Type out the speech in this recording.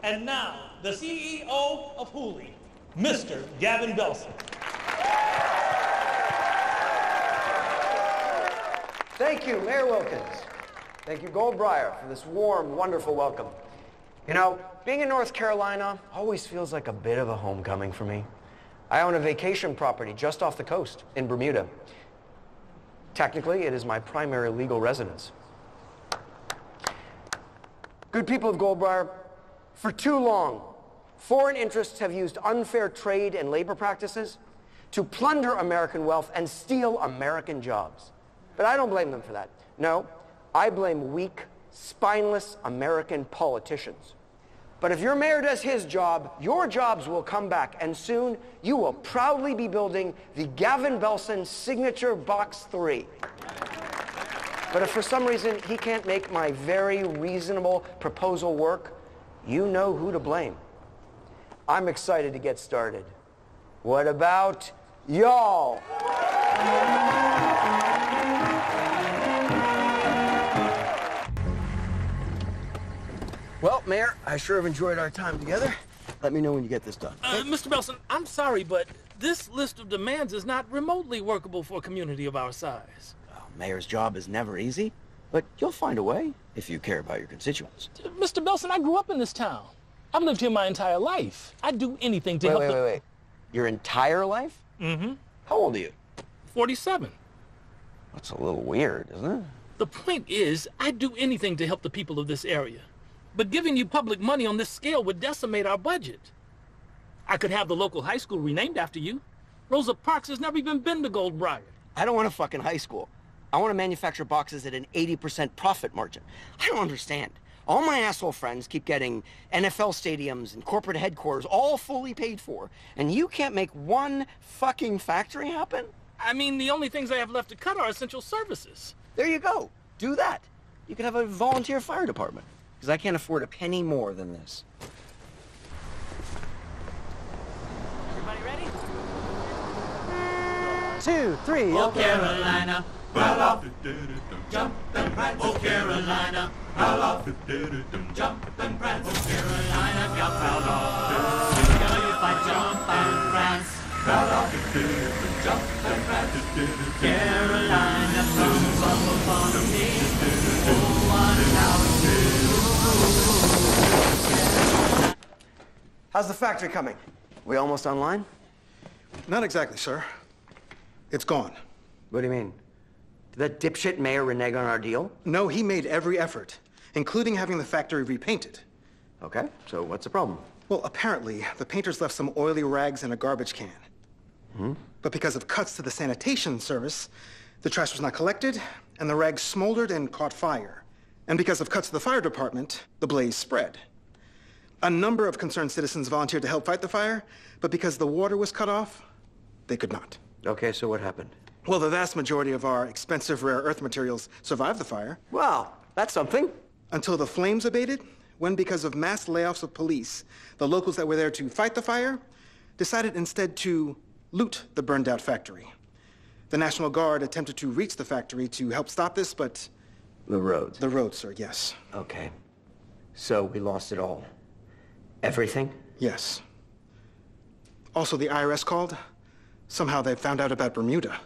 And now, the CEO of Hooli, Mr. Gavin Belson. Thank you, Mayor Wilkins. Thank you, Goldbriar, for this warm, wonderful welcome. You know, being in North Carolina always feels like a bit of a homecoming for me. I own a vacation property just off the coast in Bermuda. Technically, it is my primary legal residence. Good people of Goldbriar, for too long, foreign interests have used unfair trade and labor practices to plunder American wealth and steal American jobs. But I don't blame them for that. No, I blame weak, spineless American politicians. But if your mayor does his job, your jobs will come back, and soon you will proudly be building the Gavin Belson Signature Box 3. But if for some reason he can't make my very reasonable proposal work, you know who to blame. I'm excited to get started. What about y'all? Mayor, I sure have enjoyed our time together. Let me know when you get this done. Uh, Mr. Belson, I'm sorry, but this list of demands is not remotely workable for a community of our size. Well, mayor's job is never easy, but you'll find a way if you care about your constituents. Uh, Mr. Belson, I grew up in this town. I've lived here my entire life. I'd do anything to Wait, help wait, the... wait, wait. Your entire life? Mm-hmm. How old are you? 47. That's a little weird, isn't it? The point is, I'd do anything to help the people of this area. But giving you public money on this scale would decimate our budget. I could have the local high school renamed after you. Rosa Parks has never even been to Goldbriar. I don't want a fucking high school. I want to manufacture boxes at an 80% profit margin. I don't understand. All my asshole friends keep getting NFL stadiums and corporate headquarters all fully paid for, and you can't make one fucking factory happen? I mean, the only things I have left to cut are essential services. There you go. Do that. You could have a volunteer fire department, because I can't afford a penny more than this. Everybody ready? Two, three, Oh, Carolina, well off, jump and prance. Oh, Carolina, well off, jump and prance. Oh, Carolina, got proud of. Together if I jump and prance. Proud of, jump and prance. Carolina, move up upon me. How's the factory coming? We almost online? Not exactly, sir. It's gone. What do you mean? Did that dipshit mayor renege on our deal? No, he made every effort, including having the factory repainted. Okay, so what's the problem? Well, apparently, the painters left some oily rags in a garbage can. Hmm? But because of cuts to the sanitation service, the trash was not collected, and the rags smoldered and caught fire. And because of cuts to the fire department, the blaze spread. A number of concerned citizens volunteered to help fight the fire, but because the water was cut off, they could not. Okay, so what happened? Well, the vast majority of our expensive rare earth materials survived the fire Well, that's something. until the flames abated, when, because of mass layoffs of police, the locals that were there to fight the fire decided instead to loot the burned out factory. The National Guard attempted to reach the factory to help stop this, but The roads. the road, sir, yes. Okay. So we lost it all. Everything? Yes. Also, the IRS called. Somehow they found out about Bermuda.